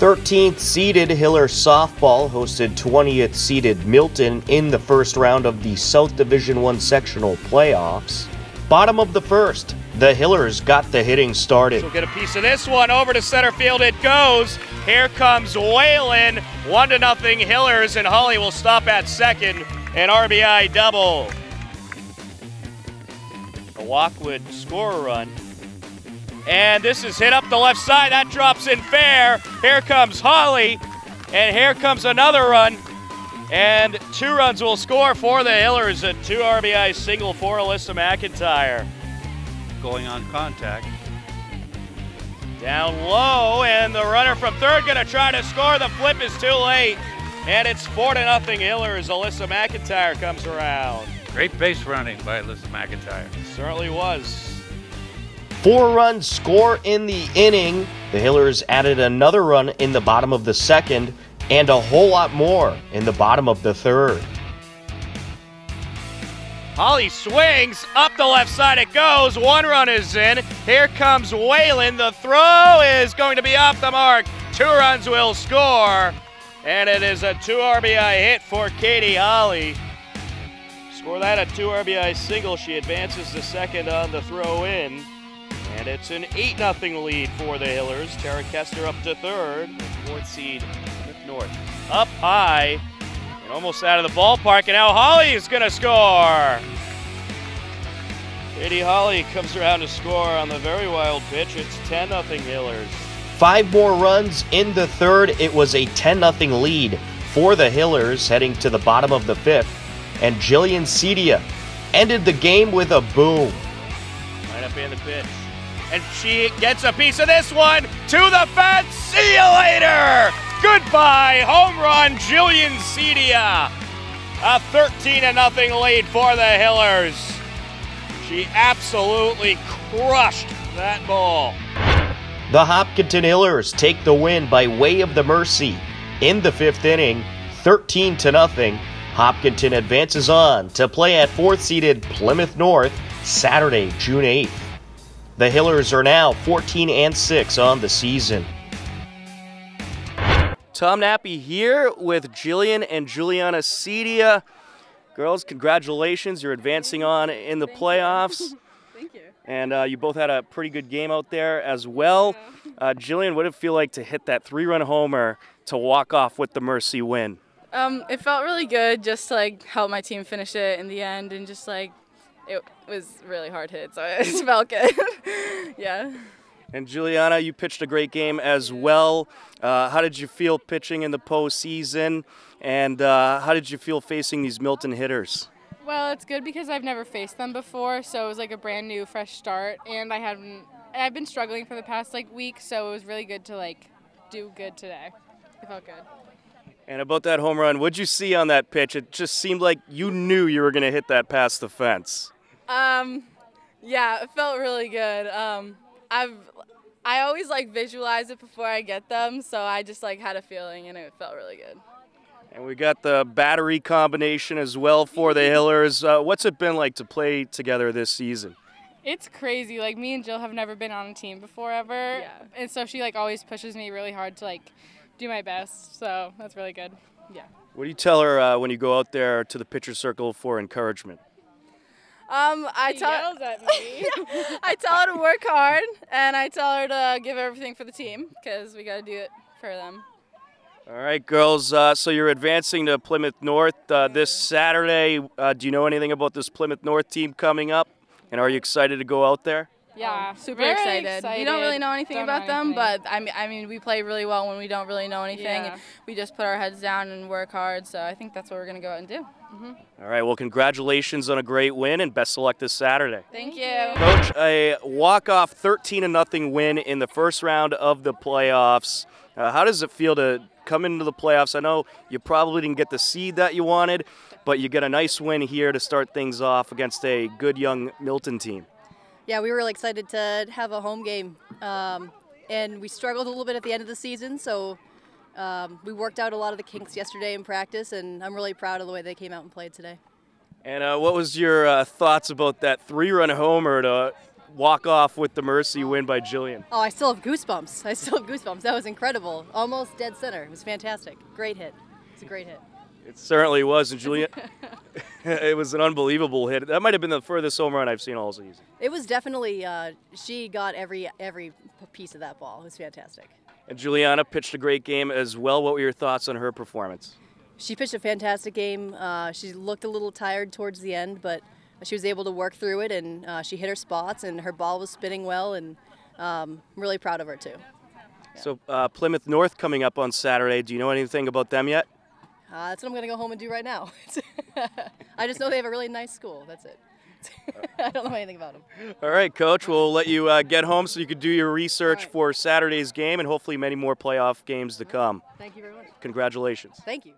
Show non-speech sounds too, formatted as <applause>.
13th seeded Hiller softball hosted 20th seeded Milton in the first round of the South Division 1 sectional playoffs. Bottom of the first, the Hillers got the hitting started. We'll get a piece of this one over to center field. It goes. Here comes Whalen. One to nothing Hillers, and Holly will stop at second. An RBI double. A walk would score a run. And this is hit up the left side. That drops in fair. Here comes Holly. And here comes another run. And two runs will score for the Hillers. A two RBI single for Alyssa McIntyre. Going on contact. Down low, and the runner from third gonna try to score. The flip is too late. And it's four to nothing Hillers. Alyssa McIntyre comes around. Great base running by Alyssa McIntyre. Certainly was. Four runs score in the inning. The Hillers added another run in the bottom of the second and a whole lot more in the bottom of the third. Holly swings up the left side. It goes. One run is in. Here comes Whalen. The throw is going to be off the mark. Two runs will score. And it is a two RBI hit for Katie Holly. Score that a two RBI single. She advances the second on the throw in. And it's an 8 0 lead for the Hillers. Tara Kester up to third. Fourth seed, North. Up high and almost out of the ballpark. And now Holly is going to score. Katie Holly comes around to score on the very wild pitch. It's 10 0 Hillers. Five more runs in the third. It was a 10 0 lead for the Hillers heading to the bottom of the fifth. And Jillian Cedia ended the game with a boom. Right up in the pitch. And she gets a piece of this one to the fence. See you later. Goodbye. Home run, Jillian Cedia. A 13 0 lead for the Hillers. She absolutely crushed that ball. The Hopkinton Hillers take the win by way of the Mercy in the fifth inning, 13 to nothing. Hopkinton advances on to play at fourth seeded Plymouth North Saturday, June 8th. The Hillers are now 14 and 6 on the season. Tom Nappy here with Jillian and Juliana Cedia. Girls, congratulations. You're advancing on in the Thank playoffs. You. <laughs> Thank you. And uh, you both had a pretty good game out there as well. Uh, Jillian, what did it feel like to hit that three run homer to walk off with the Mercy win? Um, it felt really good just to like help my team finish it in the end and just like it was really hard hit, so <laughs> it felt good. <laughs> yeah. And Juliana, you pitched a great game as well. Uh, how did you feel pitching in the postseason? And uh, how did you feel facing these Milton hitters? Well, it's good because I've never faced them before, so it was like a brand new, fresh start, and I haven't. I've been struggling for the past like week, so it was really good to like do good today. It felt good. And about that home run, what'd you see on that pitch? It just seemed like you knew you were going to hit that past the fence. Um, yeah, it felt really good. Um, I've I always like visualize it before I get them, so I just like had a feeling and it felt really good. And we got the battery combination as well for the <laughs> Hillers. Uh, what's it been like to play together this season? It's crazy. Like me and Jill have never been on a team before ever, yeah. and so she like always pushes me really hard to like do my best. So that's really good. Yeah. What do you tell her uh, when you go out there to the pitcher circle for encouragement? Um, I tell <laughs> <laughs> I tell her to work hard, and I tell her to give everything for the team because we got to do it for them. All right, girls. Uh, so you're advancing to Plymouth North uh, this Saturday. Uh, do you know anything about this Plymouth North team coming up? And are you excited to go out there? Yeah, super excited. excited. We don't really know anything don't about know anything. them, but I mean, I mean, we play really well when we don't really know anything. Yeah. We just put our heads down and work hard. So I think that's what we're gonna go out and do. Mm-hmm. All right. Well, congratulations on a great win and best of luck this Saturday. Thank you, Coach. A walk-off 13 to nothing win in the first round of the playoffs. Uh, how does it feel to come into the playoffs? I know you probably didn't get the seed that you wanted, but you get a nice win here to start things off against a good young Milton team. Yeah, we were really excited to have a home game, um, and we struggled a little bit at the end of the season, so um, we worked out a lot of the kinks yesterday in practice, and I'm really proud of the way they came out and played today. And uh, what was your uh, thoughts about that three-run homer to walk off with the Mercy win by Jillian? Oh, I still have goosebumps. I still have goosebumps. That was incredible. Almost dead center. It was fantastic. Great hit. It's a great hit. It certainly was, and Julian, <laughs> <laughs> it was an unbelievable hit. That might have been the furthest home run I've seen all season. It was definitely. Uh, she got every every piece of that ball. It was fantastic. And Juliana pitched a great game as well. What were your thoughts on her performance? She pitched a fantastic game. Uh, she looked a little tired towards the end, but she was able to work through it, and uh, she hit her spots, and her ball was spinning well, and um, I'm really proud of her too. So uh, Plymouth North coming up on Saturday. Do you know anything about them yet? Uh, that's what I'm going to go home and do right now. <laughs> I just know they have a really nice school. That's it. <laughs> I don't know anything about them. All right, Coach. We'll let you uh, get home so you can do your research right. for Saturday's game and hopefully many more playoff games to come. Thank you very much. Congratulations. Thank you.